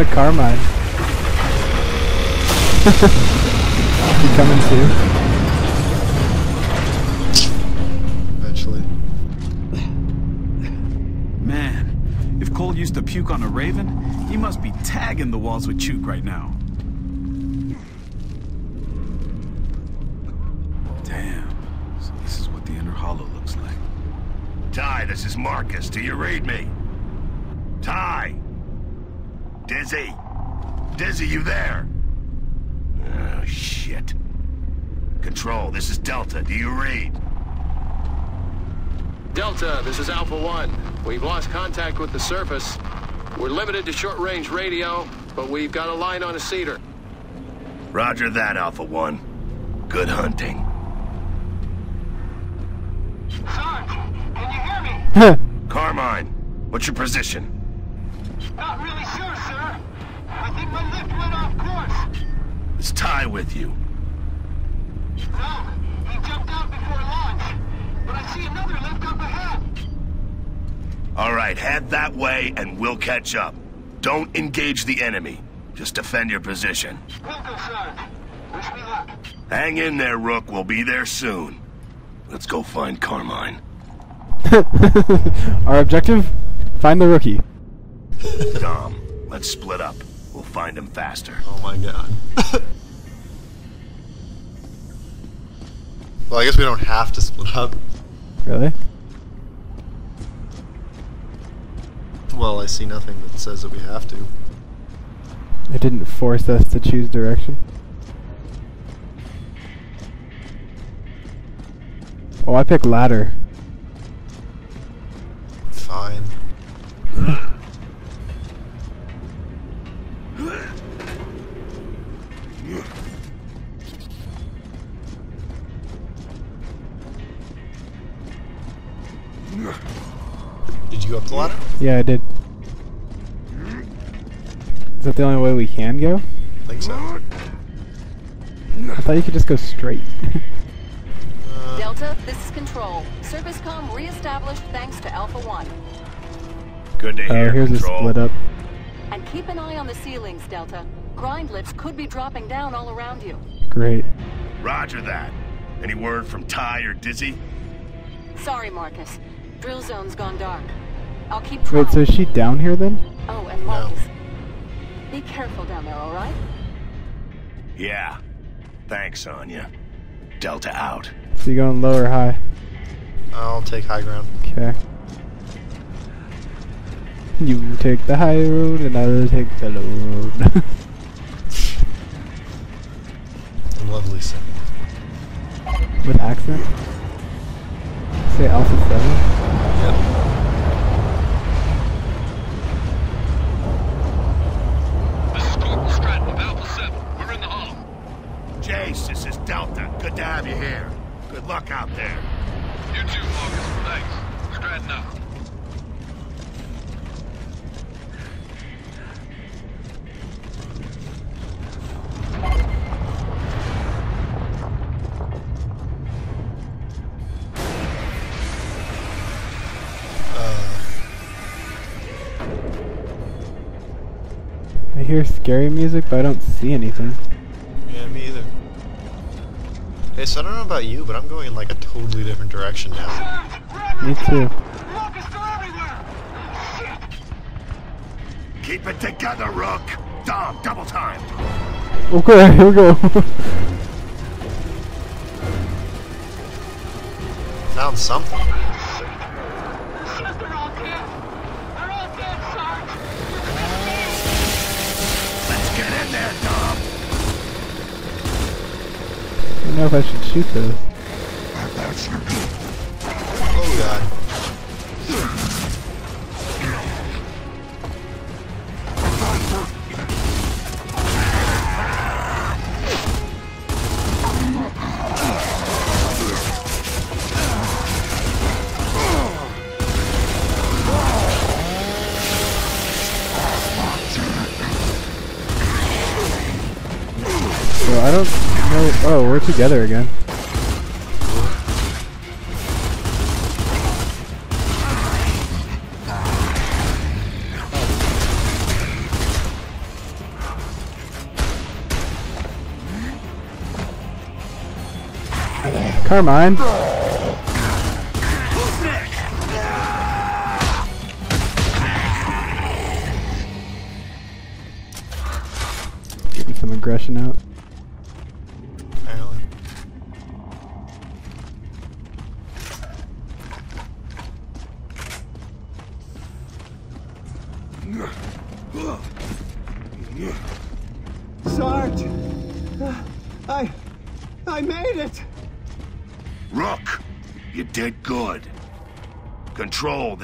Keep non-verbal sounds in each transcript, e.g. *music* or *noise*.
Come to Carmine. *laughs* you coming too? Eventually. Man, if Cole used to puke on a raven, he must be tagging the walls with Chook right now. Damn. So this is what the inner hollow looks like. Ty, this is Marcus. Do you read me? Ty! Dizzy! Dizzy, you there? Oh, shit. Control, this is Delta. Do you read? Delta, this is Alpha One. We've lost contact with the surface. We're limited to short-range radio, but we've got a line on a Seeder. Roger that, Alpha One. Good hunting. Sarge, can you hear me? Carmine, what's your position? Not really sure, sir. I think my lift went off course. Is Ty with you? No, he jumped out before launch. But I see another lift up ahead. All right, head that way and we'll catch up. Don't engage the enemy. Just defend your position. Will do, Sarge. Wish me luck. Hang in there, Rook. We'll be there soon. Let's go find Carmine. *laughs* Our objective? Find the rookie. Dom, let's split up. We'll find him faster. Oh my god. *laughs* well, I guess we don't have to split up. Really? Well, I see nothing that says that we have to. It didn't force us to choose direction. Oh, I pick ladder. Fine. *laughs* Did you go up the ladder? Yeah, I did. Is that the only way we can go? I think so. I thought you could just go straight. Uh, Delta, this is Control. Service com reestablished thanks to Alpha One. Good to Oh, hear, here's a split up. And keep an eye on the ceilings, Delta. Grind lifts could be dropping down all around you. Great. Roger that. Any word from Ty or Dizzy? Sorry, Marcus. Drill zone's gone dark. I'll keep trying. Wait, so is she down here then? Oh, and Marcus. Be careful down there, alright? Yeah. Thanks, Anya. Delta out. So you going low or high? I'll take high ground. Okay. You take the high road and I'll take the low road. *laughs* Lovely singing. With accent? Say Alpha 7? Yep. This is Corporal Stratton of Alpha 7. We're in the hall. Jace, this is Delta. Good to have you here. Good luck out there. You too, Marcus. Thanks. Stratton out. Scary music, but I don't see anything. yeah, me either. Hey, so I don't know about you, but I'm going in like a totally different direction now. Me too. Marcus, they're everywhere. Shit. Keep it together, Rook. Dom, double time. Okay, *laughs* here we go. Found something. Know if I should shoot those. we're together again. Carmine. Getting some aggression out.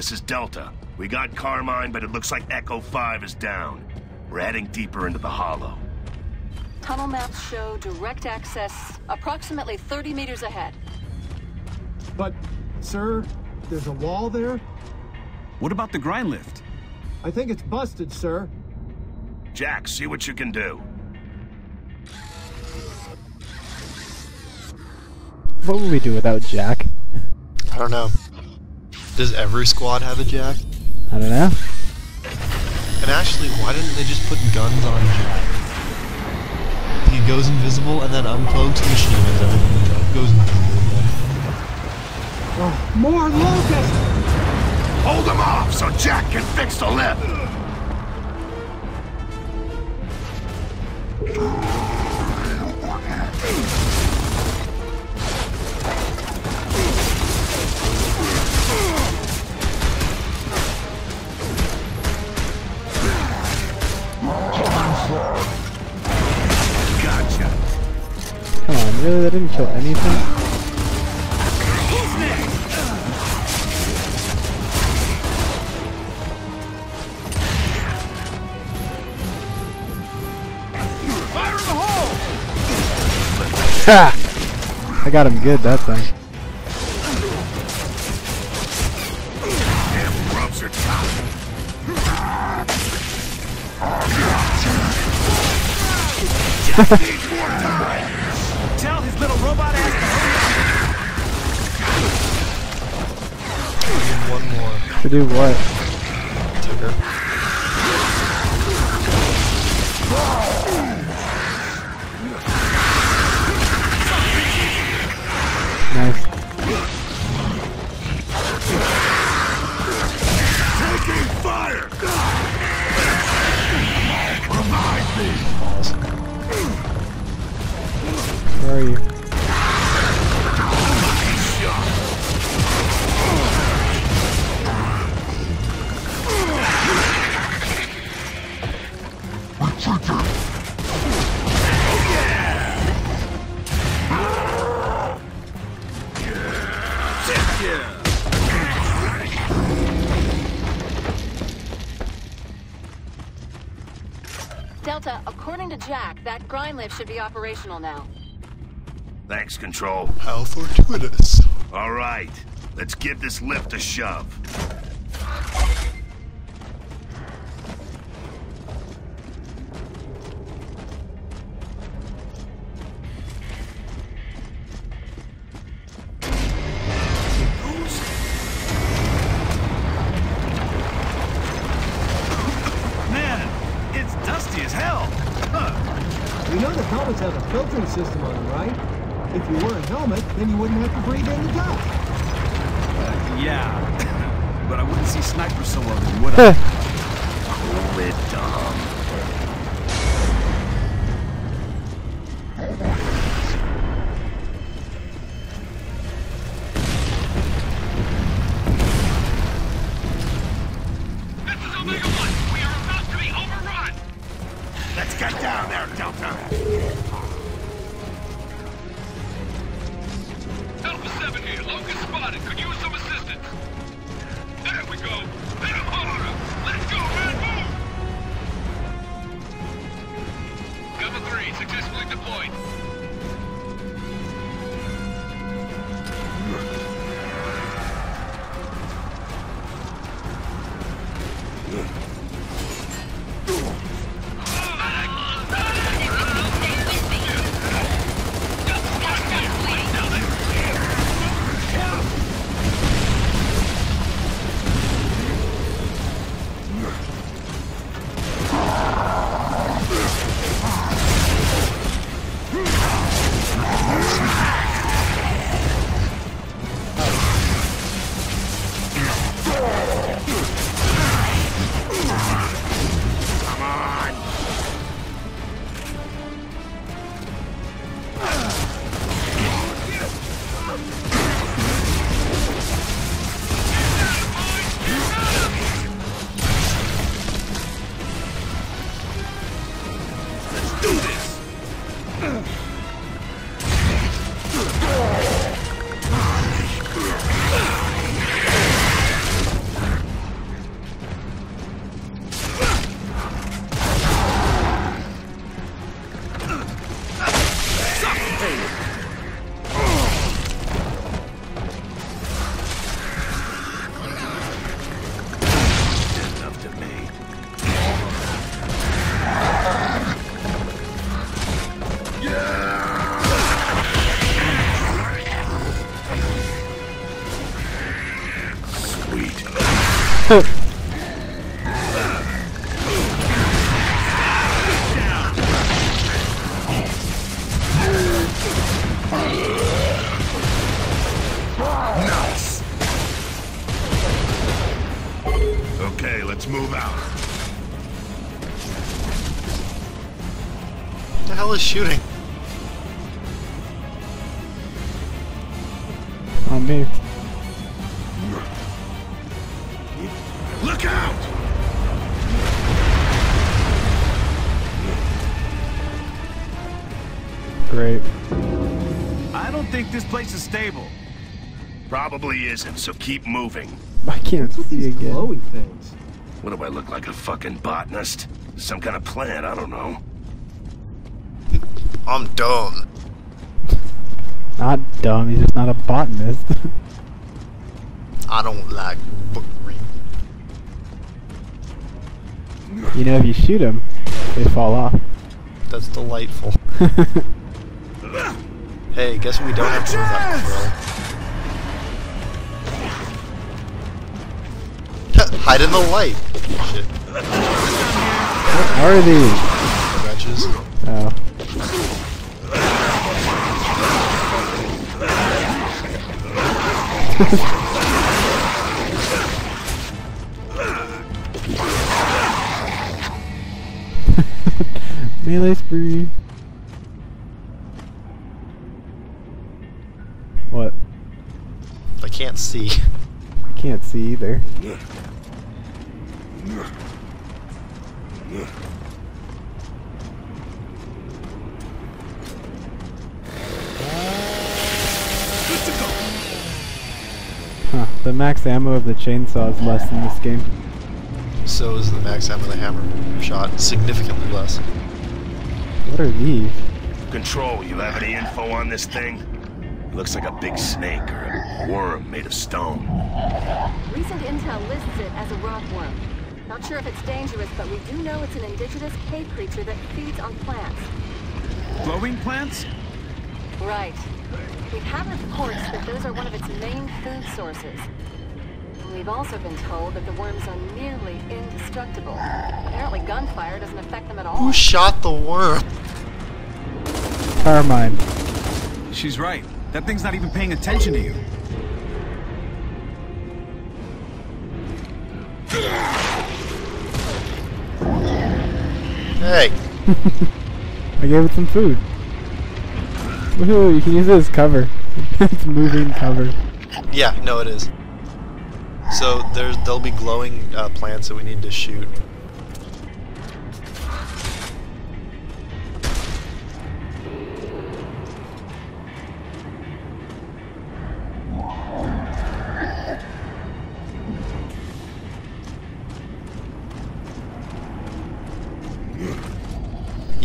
This is Delta. We got Carmine, but it looks like Echo 5 is down. We're heading deeper into the hollow. Tunnel maps show direct access approximately 30 meters ahead. But, sir, there's a wall there? What about the grind lift? I think it's busted, sir. Jack, see what you can do. What would we do without Jack? I don't know. Does every squad have a jack? I don't know. And actually, why didn't they just put guns on Jack? He goes invisible and then uncloaks the machine guns. Everything goes invisible again. Oh, more locusts! Hold them off so Jack can fix the lift. Really? That didn't kill anything? Ha! I got him good that time. *laughs* To do what? Delta, according to Jack, that grind lift should be operational now. Thanks, Control. How fortuitous. All right, let's give this lift a shove. Use some Great. I don't think this place is stable. Probably isn't, so keep moving. *laughs* I can't see again. Glowing things. What do I look like, a fucking botanist? Some kind of plant, I don't know. I'm dumb. *laughs* Not dumb, he's just not a botanist. *laughs* I don't like book reading. you know, if you shoot them, they fall off. That's delightful. Hey, guess we don't have to do without Kryll? Hide in the light. Shit. What are these? Wretches. Oh. *laughs* Melee spree. Can't see. I can't see either. Huh. The max ammo of the chainsaw is less in this game. So is the max ammo of the Hammerburst. Significantly less. What are these? Control, you have any info on this thing? It looks like a big snake or a worm made of stone. Recent intel lists it as a rock worm. Not sure if it's dangerous, but we do know it's an indigenous cave creature that feeds on plants. Glowing plants? Right. We have reports that those are one of its main food sources. We've also been told that the worms are nearly indestructible. Apparently gunfire doesn't affect them at all. Who shot the worm? Carmine. She's right. That thing's not even paying attention to you. Hey, *laughs* I gave it some food. Woohoo, you can use it as cover. *laughs* it's moving cover. yeah, no, it is. So there's there'll be glowing uh, plants that we need to shoot.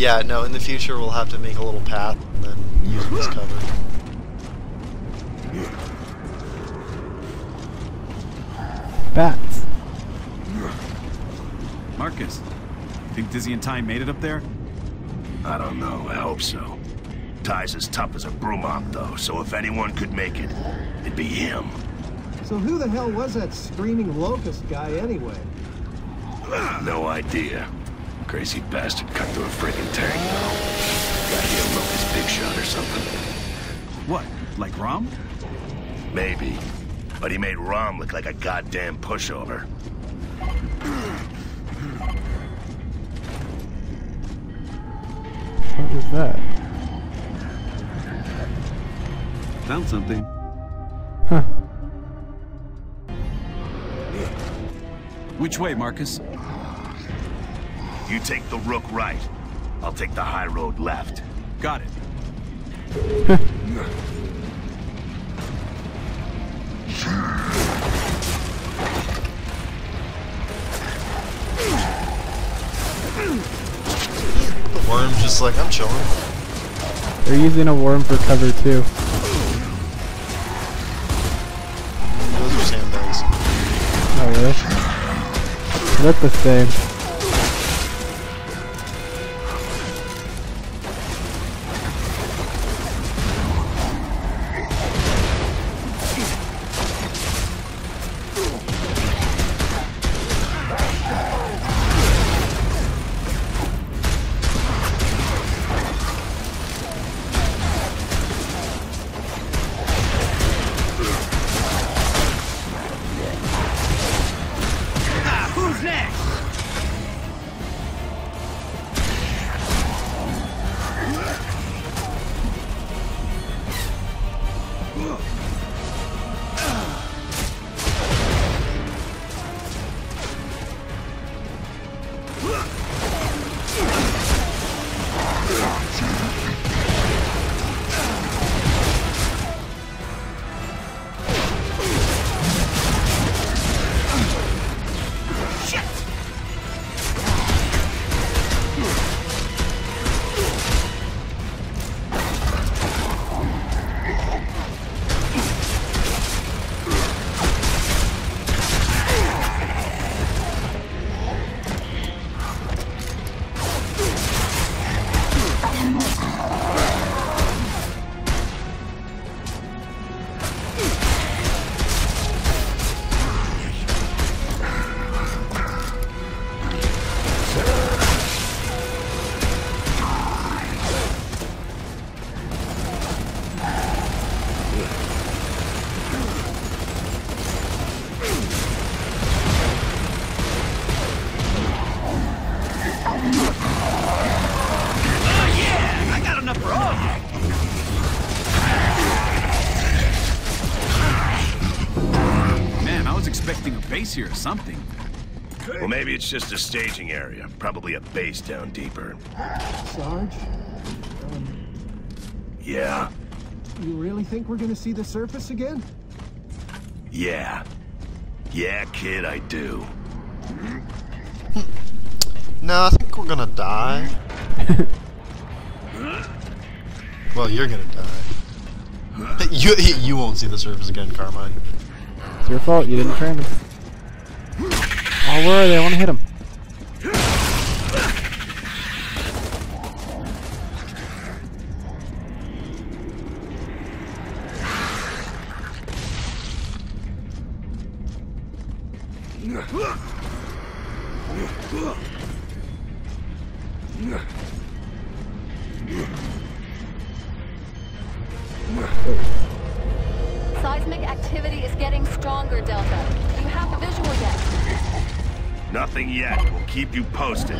Yeah, no, in the future we'll have to make a little path and then use it as cover. Bats. Marcus, think Dizzy and Ty made it up there? I don't know, I hope so. Ty's as tough as a Brumak, though, so if anyone could make it, it'd be him. So who the hell was that screaming locust guy anyway? No idea. Crazy bastard cut through a friggin' tank, though. Got here locust big shot or something. What, like RAAM? Maybe. But he made RAAM look like a goddamn pushover. What was that? Found something. Huh. Which way, Marcus? You take the rook right. I'll take the high road left. Got it. The worm's just like I'm chilling. They're using a worm for cover too. Those are sandbags. Oh really? They look the same. Base here or something. Well, maybe it's just a staging area. Probably a base down deeper. Sarge, Yeah, you really think we're gonna see the surface again? yeah. Yeah, kid, I do. No, I think we're gonna die. *laughs* well, you're gonna die. You you won't see the surface again, Carmine. It's your fault. You didn't train them. Oh, where are they? I want to hit them. Nothing yet. We'll keep you posted.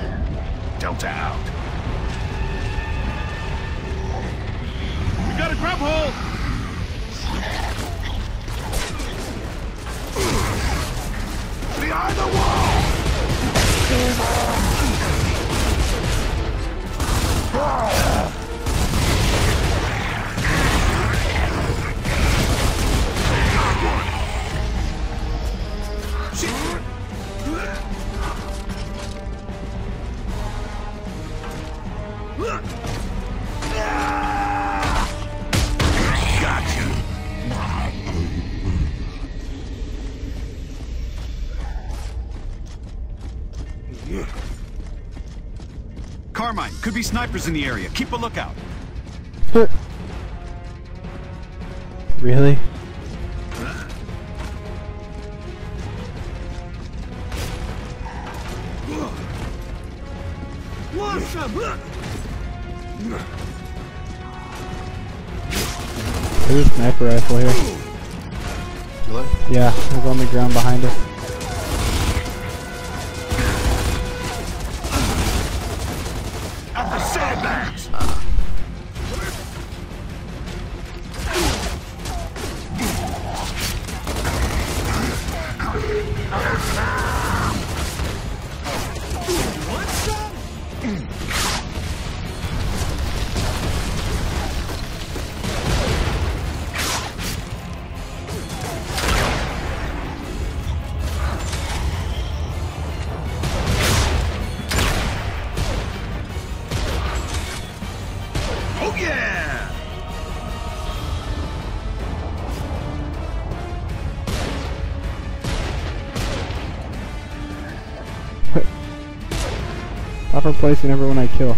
Delta out. We got a grub hole! Behind the wall! Gotcha. Could be snipers in the area. Keep a lookout. *laughs* really? There's a sniper rifle here. Really? Yeah, it's on the ground behind us. Stop replacing everyone I kill.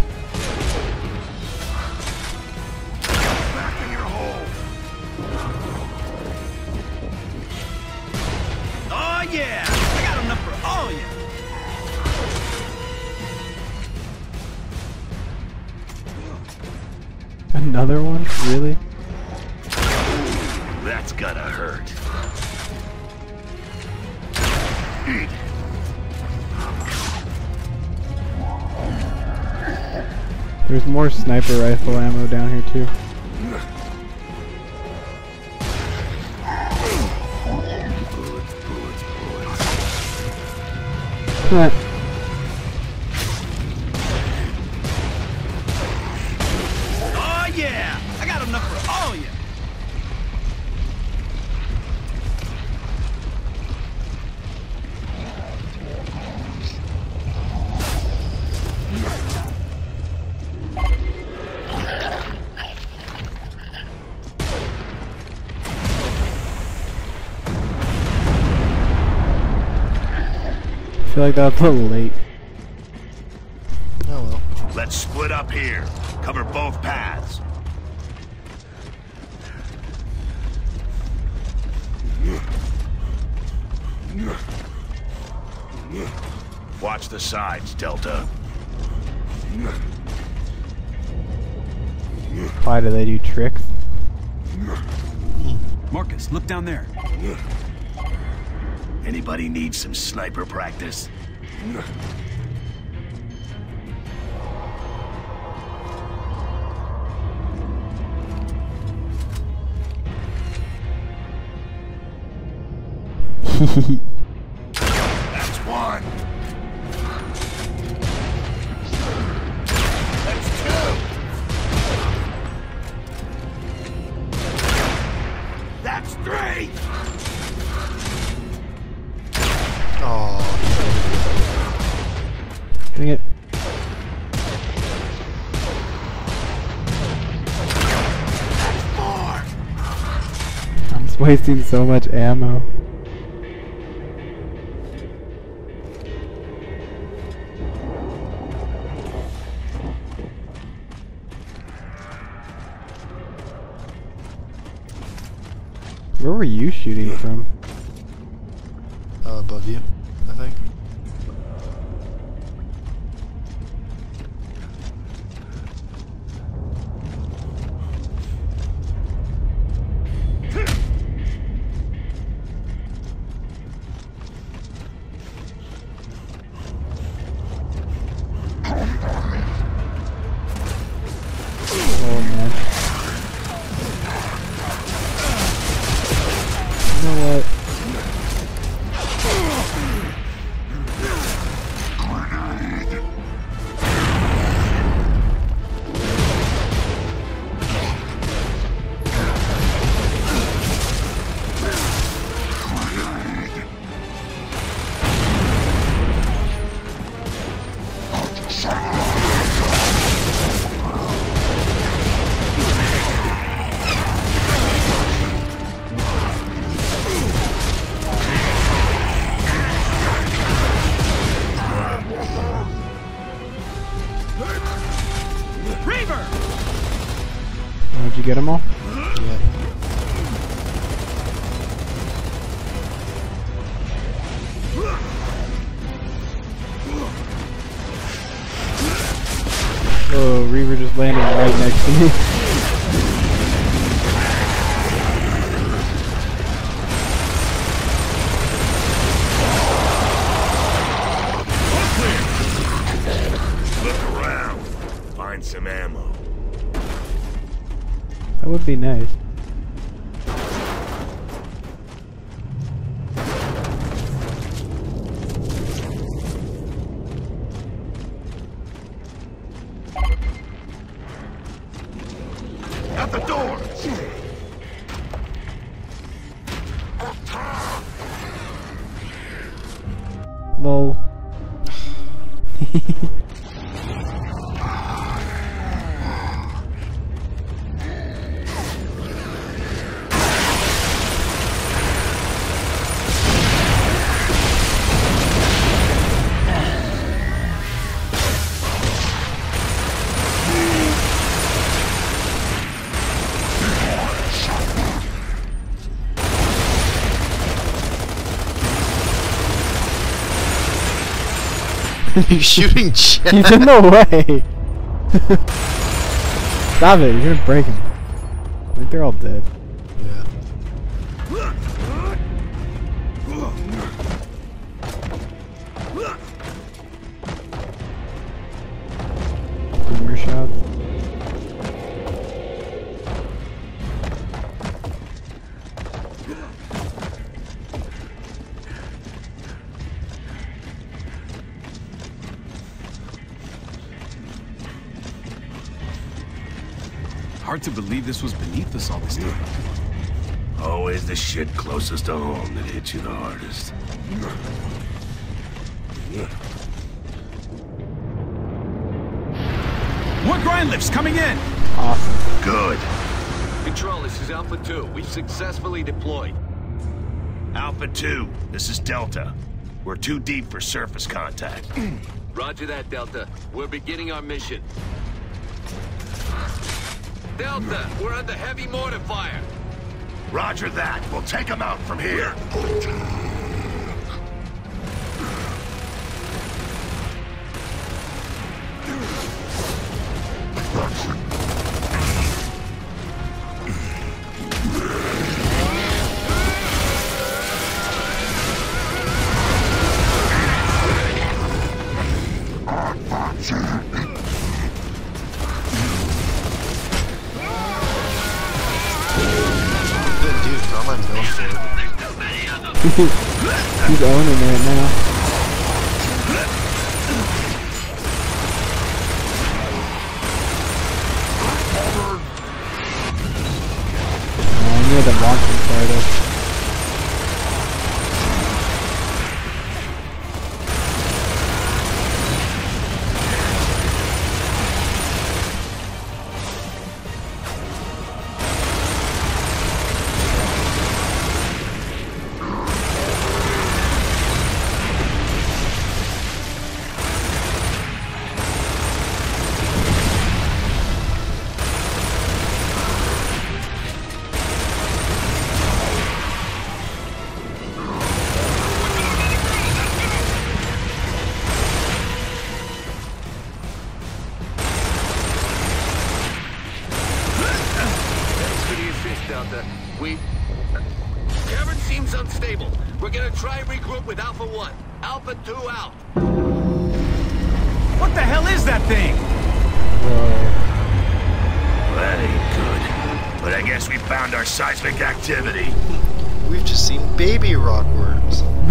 There's more sniper rifle ammo down here too. Feel like that's a little late. Oh well. Let's split up here. Cover both paths. Watch the sides, Delta. Why do they do tricks? Marcus, look down there. Anybody need some sniper practice? It's *laughs* wasting so much ammo. You get them all? Yeah. Oh, Reaver just landed right next to me. *laughs* would be nice. *laughs* You're shooting Chad. He's in the way. Stop it! You're gonna break him. I think they're all dead. To believe this was beneath us all this time. Always the shit closest to home that hits you the hardest. More grind lifts coming in! Awesome. Good. Control, this is Alpha 2. We've successfully deployed. Alpha 2, this is Delta. We're too deep for surface contact. *clears throat* Roger that, Delta. We're beginning our mission. Delta, we're under heavy mortar fire. Roger that. We'll take them out from here. *laughs* He's owning it now.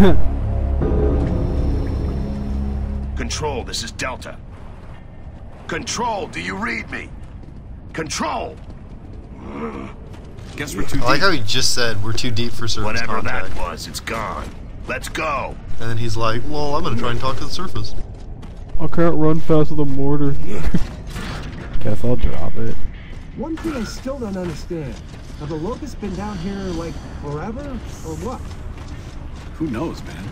*laughs* Control, this is Delta. Control, do you read me? Control! Guess we're too I like how he just said we're too deep for surface Whatever contact. that was, it's gone. Let's go! And then he's like, well, I'm gonna try and talk to the surface. I can't run fast with a mortar. *laughs* Guess I'll drop it. One thing I still don't understand. Have the locusts been down here, like, forever? Or what? Who knows, man?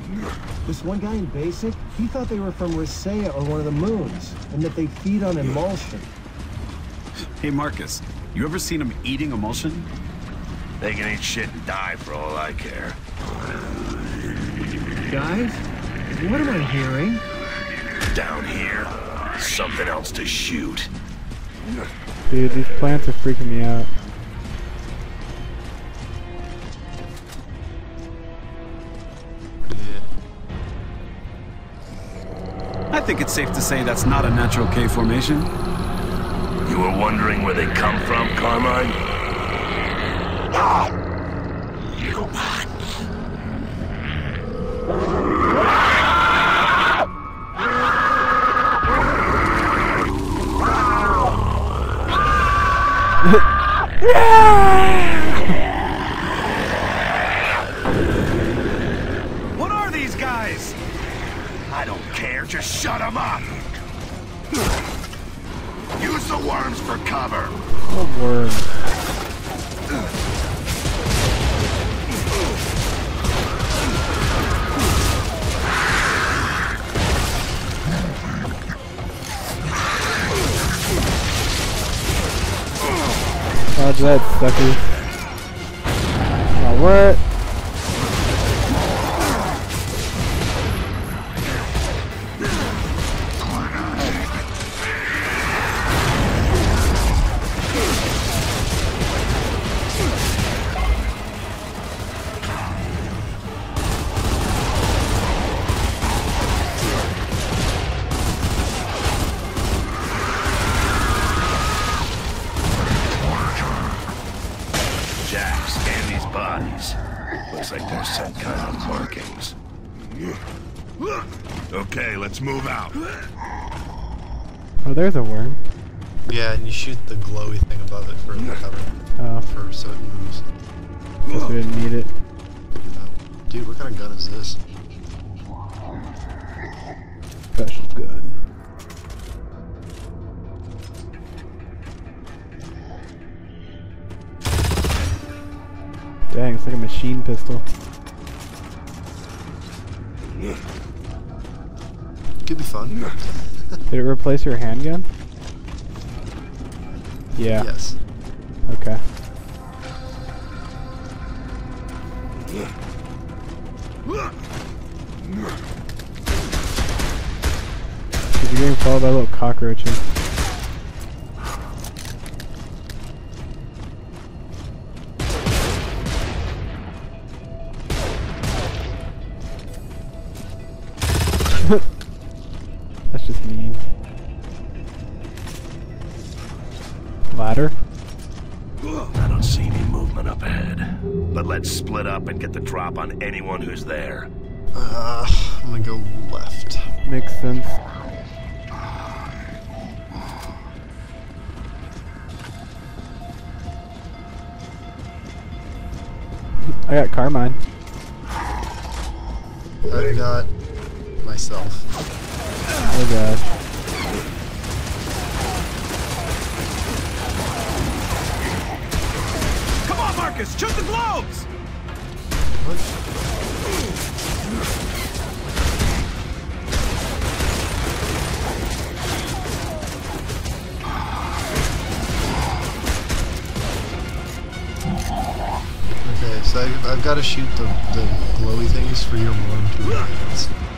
This one guy in Basic, he thought they were from Ricea or one of the moons, and that they feed on Imulsion. Hey, Marcus, you ever seen them eating Imulsion? They can eat shit and die for all I care. Guys, what am I hearing? Down here, something else to shoot. Dude, these plants are freaking me out. It's safe to say that's not a natural cave formation. You were wondering where they come from, Carmine? *laughs* What Dodge that, what? There's a worm. Yeah, and you shoot the glowy thing above it for the cover, Oh, for so it moves. guess we didn't need it. Dude, what kind of gun is this? Special gun. Dang, it's like a machine pistol. Could be fun. Did it replace your handgun? Yeah. Yes. Okay. You're getting followed by little cockroaches. Anyone who's there. Uh, I'm gonna go left. Makes sense. I got Carmine. I've got myself. Oh gosh. Come on, Marcus, shoot the globes! Okay, so I've, I've got to shoot the, the glowy things for your to advance.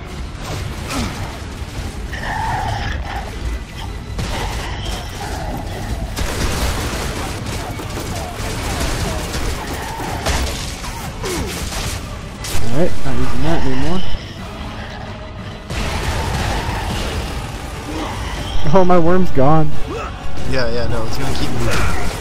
*laughs* Oh, my worm's gone. Yeah, yeah, no, it's gonna keep moving.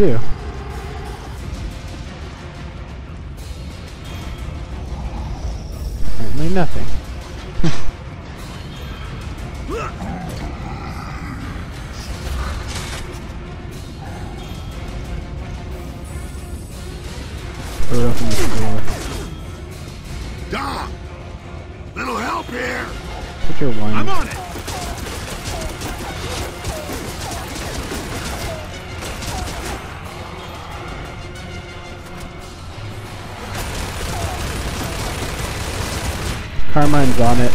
Do? On it.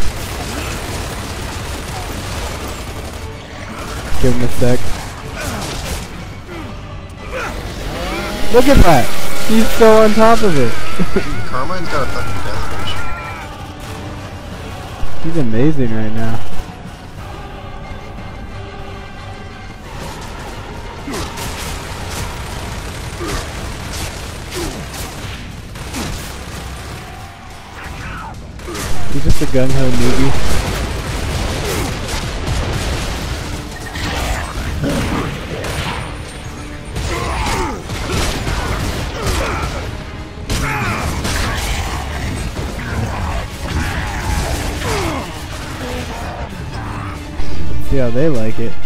Give him a sec. Look at that! He's so on top of it. Carmine's got a fucking death wish. He's amazing right now. Gung-ho newbie. See how they like it.